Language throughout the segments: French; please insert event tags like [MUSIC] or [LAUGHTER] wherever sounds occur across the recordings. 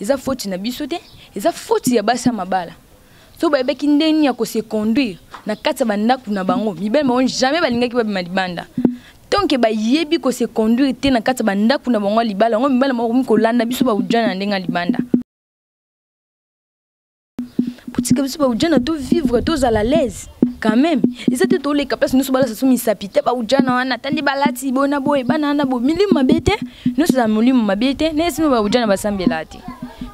eza foti na biso te. Eza foti ya basi mabala. So bayebaki ndeni ya kose conduire na kati ya bandako na bango. Mibali bango jamais balingaki babima libanda. Tonke bayebi kose conduire te na kati ya bandako na bango libala. Yango kolanda biso libanda. Biso baujana tovivre tozala l'aise quand même. Balati basambela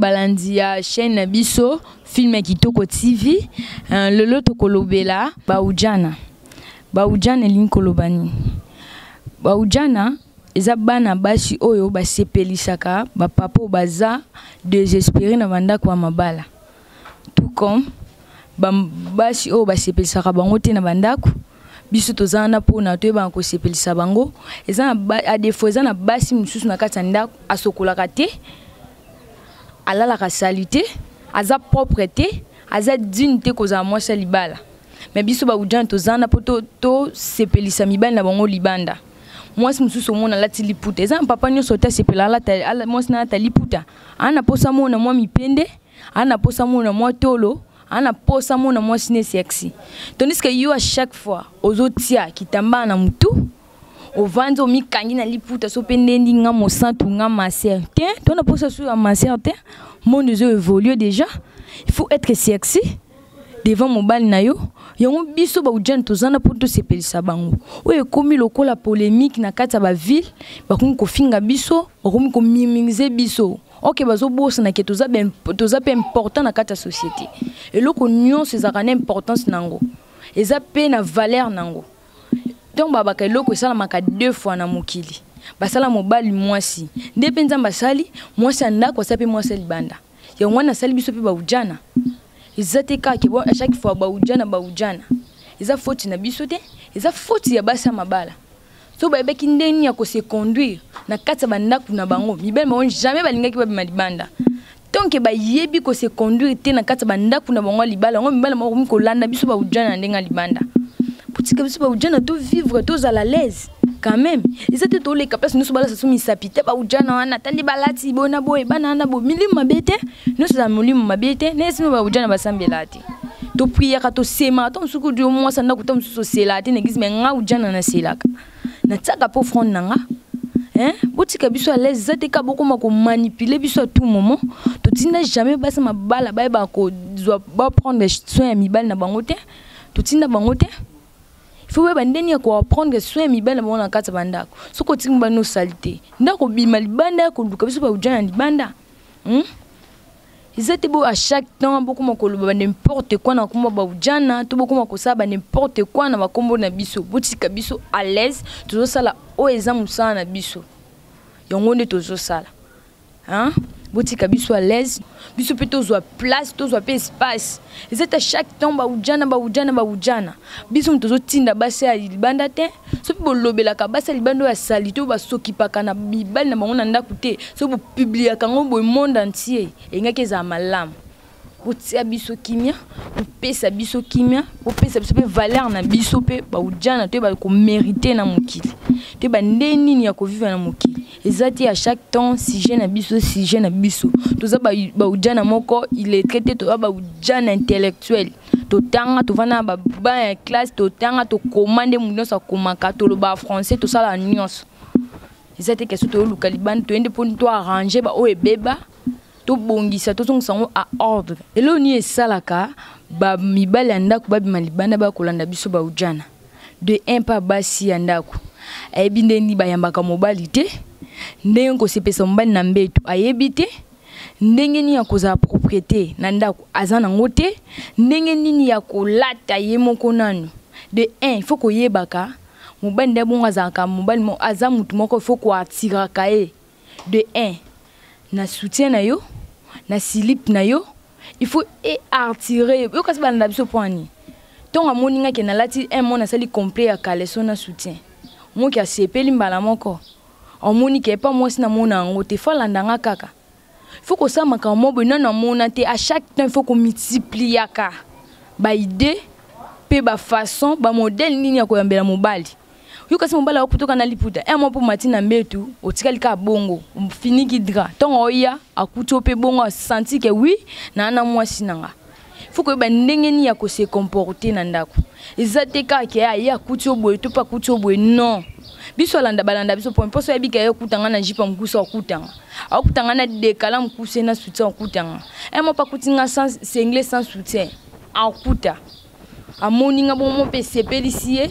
balandi ya chaîne na biso film ya kitoko tv uh, lelo tokolobela baujana baujana elingi koloba nini? Baujana eza bana basi oyo basepelisaka bapapa oyo baza désespéré na bandako ya mabala. Tout comme basi oyo basepelisaka bango te na bandako. Biso toza wana mpona toyebaka kosepelisa bango. Eza adefo eza na basi mosusu na kati ya ndako asokolaka te alalaka sali te aza propre aza digne te libala. Biso na libanda. Mwasi mosusu omona alati liputa eza na papa liputa. Mwa mipende mwa tolo aa na mposa mona mwasi ne sexy tandis à chaque fois ozotia kitambaa na ovandi omikangi na liputa so mpe ndendi nga mosantu nga maser. Te to na mposa so ya maser te monde ezo évolue déjà. Il faut être sexy devant mobali na yo. Yango biso baujane toza na mpo tosepelisa bango. Oyo ekómi lokola polémique na kati ya baville bakomi kofinga biso bakomi komiminize biso. Oke bazobosanake toza mpe important na kati ya société. Eloko nyonso ezalaka na importance nango. Eza mpe na valeur nango ntongo babaka eloko esalamaka deux fois na mokili. Basala mobali mwasi. Nde mpe nzambe asali mwasi ya ndako asala mwasi ya libanda. Yango wana asali biso mpe baujana eza te kaka bo a chaque fois baujana baujana eza foti na biso te eza foti ya basi mabala. So bayebaki ndeni ya kose conduire na kati ya bandako na bango. Mibali bango jamais balingaki babima libanda. Tonke bayebi kose conduire te na kati ya bandako na bango ya libala. Yango mibali bango bakomi kolanda biso baujana na ndenge libanda botika biso baujana tovivre tozala l'aise quand même. Eza te toleka place nyonso balasa so misapi te baujana wana tandi balati bona boye bana wana boye milimo mabe te nyonso eza molimo mabe te nesino baujana basambela te topriaka tosemaka to mosuku dio mwasi ndako to mosusu oselaka te na eglise me nga ujana naselaka natiaka mpo fronde na nga. Hein? botika biso alaise eza te ka bokoma komanipule biso à tout moment. Totinda jamais basi mabala bayebaka kozwa baprendre soin ya mibali na bango te totinda bango te ifo bayeba ndeni ya koaprendre soin na bango na kati ya bandako. Soki otingi bano osali te ndako bima libanda ya koluka biso baujana na libanda. Eza te bo à chaque temps bokoma koloba ba n'importe quoi na kombo baujana na bakombo na biso. Botika biso à l'aise tozosala oyo eza nde tozosala? Botika biso à l'aise. Biso mpe tozwa place tozwa mpe espace. Eza te chaque temps baujana baujana baujana biso moto tozotinda basi ya libanda te. So mpe bolobelaka basi ya libanda oyo asali oyo basokipaka na mibali na bango na ndako te. So bopubliaka yango boye monde entier elingaki ezala malamu botia biso kimia bopesa biso kimia bopesa biso mpe valeur na biso mpe baujana toyeba komérite na mokili. Toyeba nde nini ya kovivre na mokili? Eza à chaque temps sujet na biso sujet na biso. Toza baujana moko illettré te toza baujana intellectuel. Totanga tovanda na baba ya classe totanga tokoma nde moto nyonso akomaka toloba français tosala nyonso. Eza te question toyoluka libanda toyende mpo toarrange baoyo ebeba tobongisa tozongisa yango a ordre. Nini esalaka bamibali ya ndako babima libanda bakolanda de un mpa basi ya ndako. Ayebi nde nini bayambaka mobali te? Ndenge kosepesa mobali na mbeto ayebi te? Ndenge nini ya kozala propriété na ndako aza nango te? Ndenge nini ya kolata ye moko de un il faut koyebaka mobali nde bongo azalaka mobali aza motu moko il koatiraka ye. De un na soutien na yo na silipe na yo il faut eartire yo. Kasi balanda biso mpo ani ntongo amoni nga ke nalati un mo nasali complet ya kaleso na soutien. Moki asepeli mbala moko. Omoni ke epa mwasi namona yango te fo alandanga kaka. Faut kosala makambo mo boye nano amona te à chaque temps faut komultipliaka baide mpe bafaçon bamodele nini ya koyambela mobali yo kasi mobali akutoka na liputa e mo mpo mati na mbetu otikali kaka bongo ofiniki dra. Ntongo oya akuti o mpe bongo asanti ke wi naa na mwasi na nga. Faut koyeba ndenge nini ya kose comporte na ndako. Eza te kaka aye akuti o boye to mpe akuti o boye non. Biso alanda balanda biso po mposo oyebi ke okutanga na jipe mokusa okutanga akutanga na dekala mokuse na soutien akutanga e mo mpe akutinga sans sengle sans soutien akuta amoni nga bongo mo mpe esepelisi ye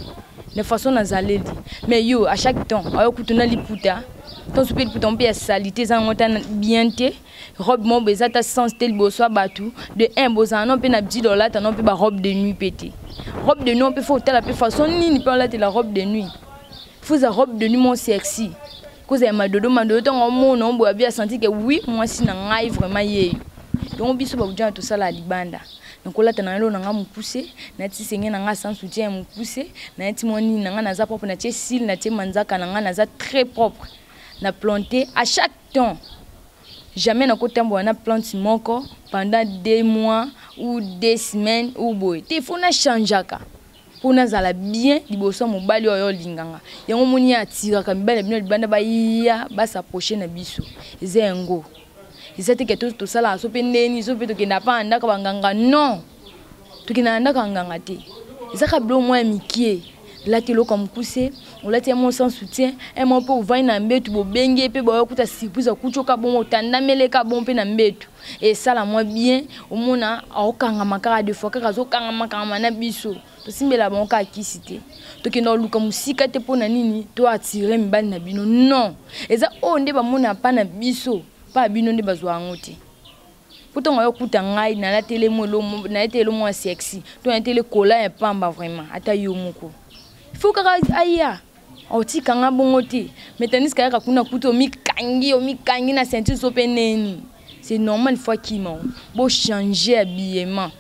de façon nazaleli mais yo à chaque temps ayokutu na liputa tonso mpe liputa mpe ya salite eza yango ta bien te robe mo bo eza ta sens te liboso ya bato de un bozala no mpe na bidi olata no mpe barobe de nuit mpe te robe de nuit mpe fo otala mpe façon nini mpe olatela robe de nuit. Fuza robe de nuit mo sexy. Kozala madodo madodo ntango omona omboya bi asanti ke wi mwasi na ngai vraiment yeyo yango biso babujana tosala ya libanda nakolata na lelo na nga mokuse nati senge na nga sans soutien ya mokuse nayati mwa nini na nga naza propre natie sile natie manzaka na nga naza très propre. Na plante à chaque temps. Jamais nakotambola na plante moko pendant deux mois ou deux semaines ou boye. Te fo nachangeaka mpo nazala bien liboso ya mobali oyo olinganga. Yango moni atiraka mibali na bino libanda baya basaproche na biso. Eza yango eza teke tosalaka so mpe ndeni so mpe tokenda mpa na ndako banganga. Non! Tokenda na ndako ya nganga te. Eza ka bilo mwa ya mikie olati eloko ya mokuse olati yango sans soutien emo mpe ovandi na mbetu bobenge mpe bayokuta surprise akuti oka bongo otandameleka bon mpe na mbetu. Esala mwa bien omona aokangama kaka de fois kaka azokangamakangama na biso. Tosimbela bango kaka kisi te. Tokenda koluka mosika te mpo na nini to atire mibali na bino. Non! Eza oyo nde bamona mpa na biso mpa bino nde bazwa yango te. Po ntongo ayokuta ngai nalatele mo ya sexy. To nalatele kola ya pamba vraiment ata yo moko. Fo kaka aya otikanga bongo te. Métanisque kayaka kuna kuti omikangi omikangi na ceinture so mpe neni. C'est normal fois kima bochange habillement.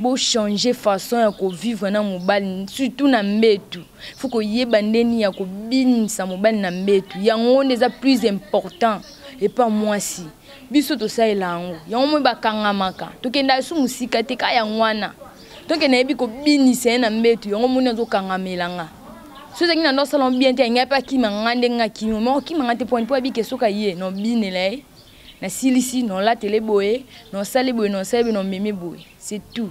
Bochange façon ya kovivre na mobali surtout na mbetu. Fo koyeba ndeni ya kobinisa mobali na mbetu. Yango nde eza plus important epa mwasi biso tosalela yango. Yango moi bakangamaka. Tokenda su mosika te ka yango wana tokende yebi kobinisa ye na mbetu yango moni azokangamelanga. So ezalaki na ndo osala bien te yangai mpe akimanga ndenge akimi moko okimanga te poni mpo abike soki aye nobinela ye. Nasilisi nolatele boye nosali boye nosali boye nomemi boye c'est tout.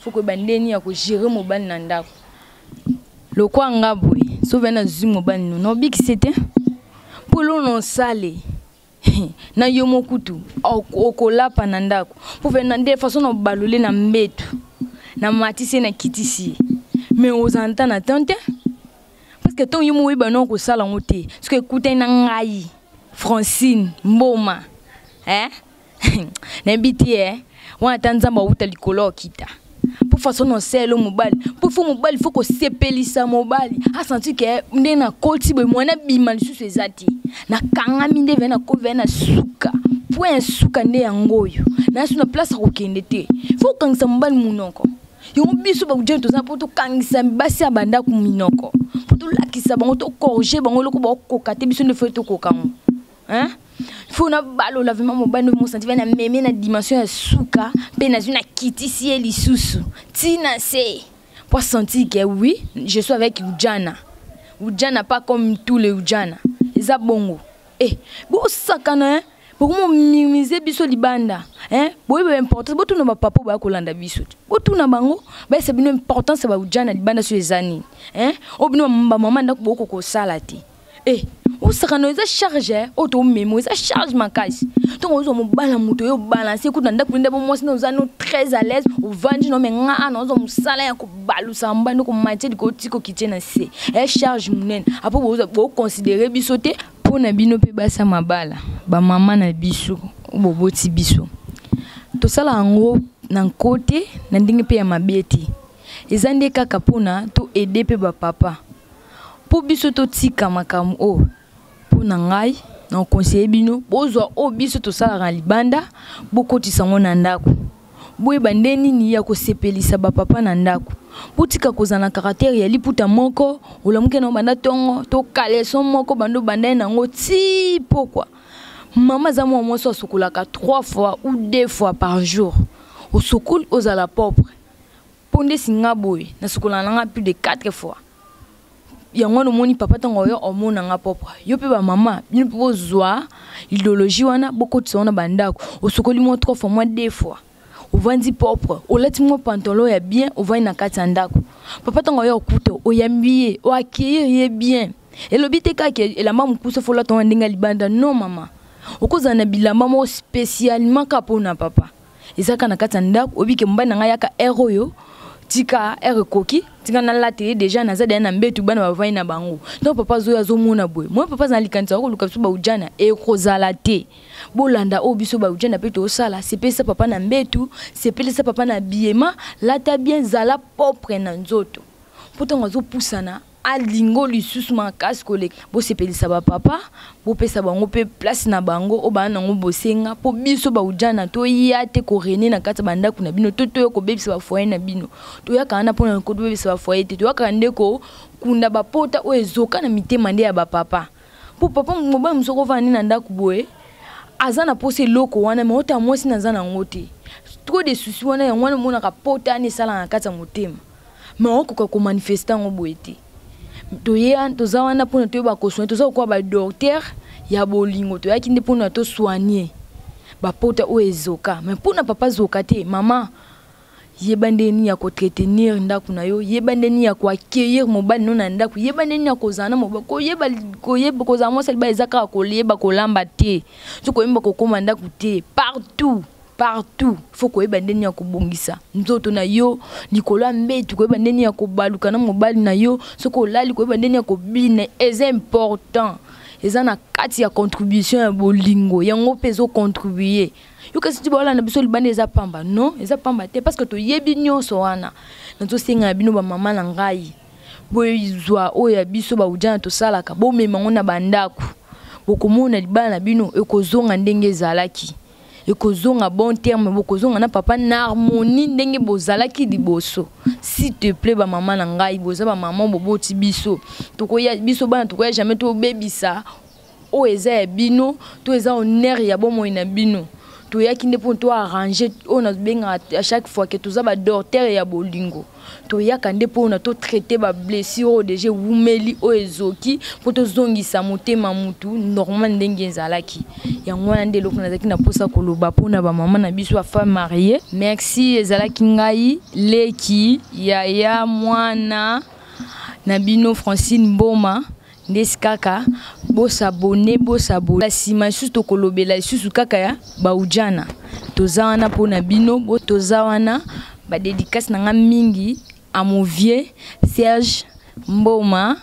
Fo koyeba ndeni ya kogere mobali na ndako. Lokwa nga boye so vai nazwi mobali no nobikisi te. Mpo lo nosale [LAUGHS] na yo mokutu okolapa na ndako mpo ve na nde faso na na mbetu na matisi na kitisi mais ozala nta na tan te parce que ntongo yo mo oyeba no okosala yango te na ngai francine mboma [LAUGHS] eh? nayebi te eh? wana ata nzambe likolo mpo faso na osele mobali mpo fo mobali fo kosepelisa mobali asanti ke nde nakoti boye mwana bima lisusu eza te nakangami nde vee nakomi vee na suka. Po ya suka nde yango oyo nayasu na place akokende te. Fo kokangisa mobali monoko yango biso bakujani toza mpo tokangisa basi ya bandako minoko mpo tolakisa bango tokorge bango eloko bakokoka te biso nde fo tokokango fo na balola vraimen mobali no mosanti vai na meme na dimension ya suka mpe nazwi na kitisi ye lisusu. Ntina se po asentir ke oui je suis avec ujana ujana pas comme tous les ujana eza bongo. E bosakana bokomomimize biso libanda boyeba importance botuna bapapa baya kolanda biso. Te botuna bango bayesa bino importance baujana libanda so eza nini oyo bino bamama ndako bokoka kosala te. E epusaka eza charge oyo tomema eza charge makasi ntongo ozwa mobala moto oyo obalanse kuta très à l'aise. Ovandi no me nga ana ozwa mosala ya kobalusa mbandi komatie likotika okitie charge biso te mpo na bino yango na mabe te toede mpe totika makambo oyo mpo na ngai na okonseye bino bozwa oyo biso tosalaka na libanda bokotisa yango na ndako. Boyeba nde nini ya kosepelisa bapapa na ndako. Botika na ya liputa moko olamuki nango banda ntongo eso moko bando mama aza mwa mwasi asokolaka trois fois ou deux fois par jour. Osokoli ozala propre. Mpo singa boye nasokolaka nanga plus de quatre fois yango wana omoni papa ntango oyo omonanga propre yo mpe bamama bino mpe bozwa idéologie wana bokotisa wana bandako osokoli mwa trois fois mwa deux fois. Ovandi propre. Olati mwa pantalon ya bien ovandi na kati ya ndako. Papa ntango oyo okuta oyambi ye oaccueillir ye bien. Elobi te kaka elamba mokusa fo olata wana ndenge ya libanda. Non mama. Okozala na bilamba moko spécialement kaka mpona papa. Eza kaka na kati ya ndako obike mobali na ngai yaka oyo tika tika nalata ye deja naza deya na mbetu bana bavandi na bango. Ntango papa azoyo azomona boye. Moi papa aza na likanisa akoluka biso baujana. Ekozala te. Bolanda oyo biso baujana mpe tosala. Sepelisa papa na mbetu sepelisa papa na biema. Lata bien zala propre na nzoto. Mpo ntango azopusana alingo lisusu makasi koleka bosepelisa bapapa bopesa bango mpe place na bango. Oyo baa nango bosenga. Mpo biso baujana toya te korene na kati ya bandako na bino. To toya kobebisa bafoye na bino. Toyaka wana mpona kobebisa bafoye te. Toyaka nde kokunda bapota oyo ezoka na mitema nde ya bapapa mpo papa mobali mosu okovanda nde na ndako boye aza na mposa eloko wana me ota mwasi naza nango te. Trop de susi wana yango wana omonaka pota wana esalaka na kati ya motema. Me okoka komanifeste yango boye te toya toza wana mpona toyeba kosoigne toza kokoya badokter ya bolingo toyaki nde mpona tosoigne bapota oyo ezoka. Papa zoka mama yeba nde nini ya koentretenir ndako na yo? Yeba nde nini ya koaccueillir mobali no na ndako? Yeba nde nini ya kozala na mobali? Koyeba kozala mwasi libala eza kaka koyeba kolamba partout partout. Fo koyeba ndeni ya kobongisa. Nzoto na yo likolo mbetu koyeba ndeni ya kobaluka na mobali na yo soki olali koyeba ndeni ya kobina. Eza important. Eza na kati ya contribution ya bolingo. Yango mpe ezocontribue yo kasi ti baolanda biso libanda eza pamba? Non eza pamba te parce que toyebi nyonso wana. Nazosenga na bino bamama na ngai. Bozwa oyo ya biso baujana tosalaka. Bomema ngo na bandako bokomona libala na bino ekozonga ndenge ezalaki ekozonga bon terme bokozonga na papa na harmonie ndenge bozalaki liboso. S'il te plaît bamama na ngai boza bamama boboti biso. Tokoya biso bana tokoya jamais tobebisa. Oyo eza ya bino to eza honneur ya bomoi na bino toyaki nde mpo toarrange oyo nabengaka à chaque fois ke toza badortere ya bolingo. Toyaka nde mpona totraite bablessure oyo deja ewumeli oyo ezoki mpo tozongisa motema mutu normal ndenge ezalaki. Yango wana nde eloko nazalaki na mposa koloba mpona bamama na biso marie merci ezalaki ngai leki yaya mwana na bino francine mboma ndesi kaka bosabone bosabone. Nsima lisusu tokolobela lisusu kaka ya baujana. Toza wana mpona bino toza wana badedikasi na nga mingi amovie serge mboma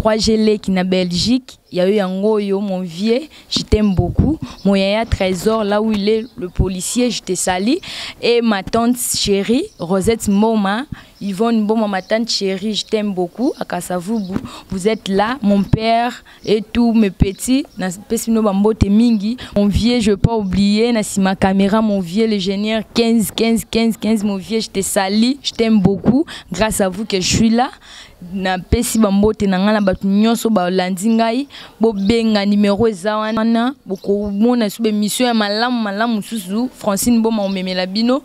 3g leki na belgique yayo yango oyo mon vieux je t'aime beaucoup mon yaya trésor là où il est le policier je te sali et ma tante chérie rosette mboma Yvonne Mboma, ma tante chérie, je t'aime beaucoup. À Kassavubu, vous êtes là, mon père et tous mes petits. Mon vieux, je ne pas oublier. ma caméra, mon vieux, l'ingénieur 15, 15, 15, 15. Mon vieux, je te sali, je t'aime beaucoup. Grâce à vous que je suis là napesi bambote na ngai na bato nyonso balandi ngai bobenga nimero eza wana bokomona so bemission ya malamu malamu mosusu francine boma omemela bino.